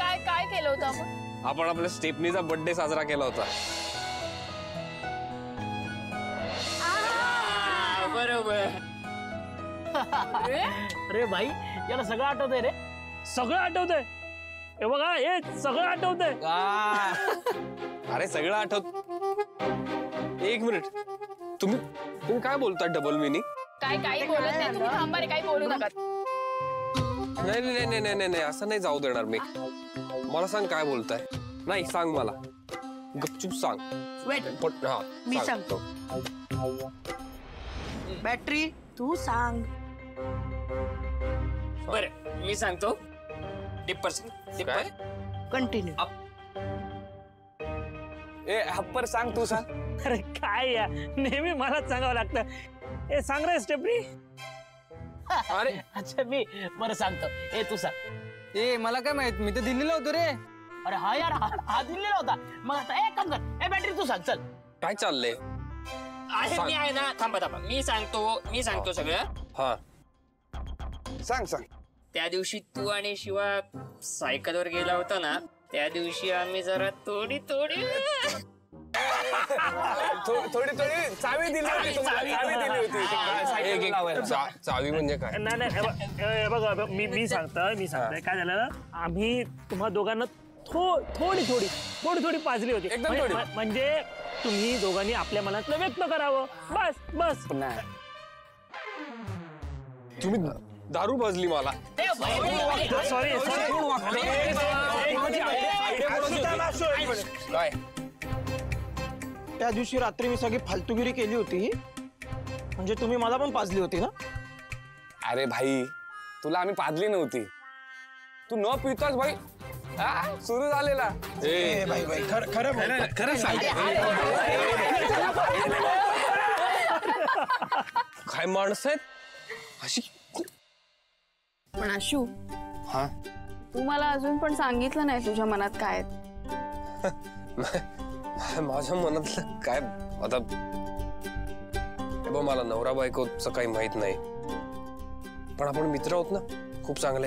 काय काय केलं होतं आपण? आपण आपल्या स्टेपनीचा बर्थडे साजरा केला होता. बरोबर. अरे? भाई याला सगळं आठवतंय रे. सगळं आठवतंय. हे बघा हे सगळं आठवतंय. अरे सगळं आठवत एक मिनिट. तुम्ही तुम्ही काय बोलता डबल मिनी काय काही बोलत नाही. तुम्ही थांबा रे काही बोलू नका. नाही नाही नाही नाही नाही नाही असं नाही जाऊ देणार मी. मला सांग काय बोलताय. नाही सांग मला. गपचूप सांग. वेट पण हा मी सांग. सांगतो. बॅटरी तू सांग. बर मी सांगतो. टिप्पर टिप्पर कंटिन्यू ए हप्पर सांग तू सांग. अरे काय या? नेहमी मलाच सांगावं लागतं. हे सांग रे स्टेपनी अरे. अच्छा मी बरं सांगतो. ए तू सांग. ए मला काय माहित? मी तर दिल्लीला होतो रे. अरे हा यार हा हा दिलेला होता. मग आता एक काम कर. ए बॅटरी तू सांग चल. काय चाललंय? आहे मी आहे ना थांबा थांबा. मी सांगतो मी सांगतो सगळं. हा. सांग सांग. त्या दिवशी तू आणि शिवा सायकलवर गेला होता ना त्या दिवशी आम्ही जरा थोडी थोडी. थोडी थोडी चावी दिली होती तुम्हाला. चावी दिली होती. एक एक चावी म्हणजे काय नाही नाही हे बघ, हे बघ हे बघ, मी मी सांगतोय मी सांगतोय काय झालं आम्ही तुम्हा दोघांना थो थोडी थोडी थोडी थोडी पाजली होती एकदम म्हणजे- तुम्ही दोघांनी आपल्या मनातलं व्यक्त करावं बस बस नाही तुम्ही दारू भाजली मला सॉरी काय त्या दिवशी रात्री मी सगळी फालतूगिरी केली होती म्हणजे तुम्ही मला पण पाजली होती ना? अरे भाई तुला आम्ही पाजली नव्हती. तू न पिताच भाई सुरू झालेला. ए भाई भाई खरं खरं खरं सांग. काय माणसं आहेत? अशी पण आशू हा? तू मला अजून पण सांगितलं नाही तुझ्या मनात काय आहे. माझ्या मनातलं काय आता हे बघ, मला नवरा बायकोचं काही माहीत नाही. पण आपण मित्र आहोत ना? खूप चांगले